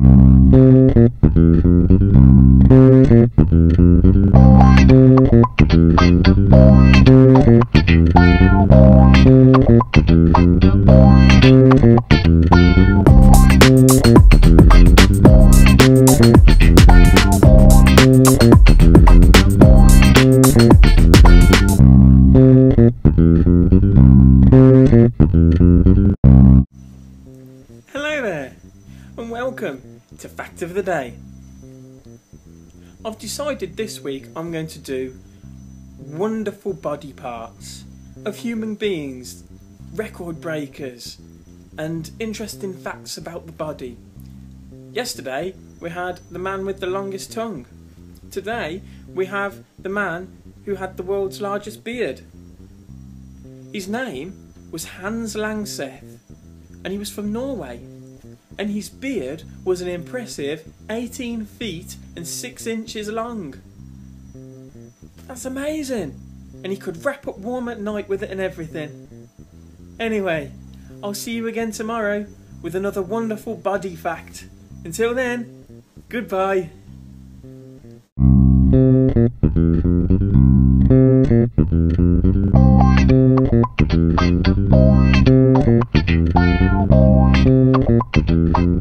Hello there, and welcome to Fact of the Day. I've decided this week I'm going to do wonderful body parts of human beings, record breakers, and interesting facts about the body. Yesterday we had the man with the longest tongue. Today we have the man who had the world's largest beard. His name was Hans Langseth, and he was from Norway and his beard was an impressive 18 feet and 6 inches long. That's amazing! And he could wrap up warm at night with it and everything. Anyway, I'll see you again tomorrow with another wonderful body fact. Until then, goodbye. Thank you.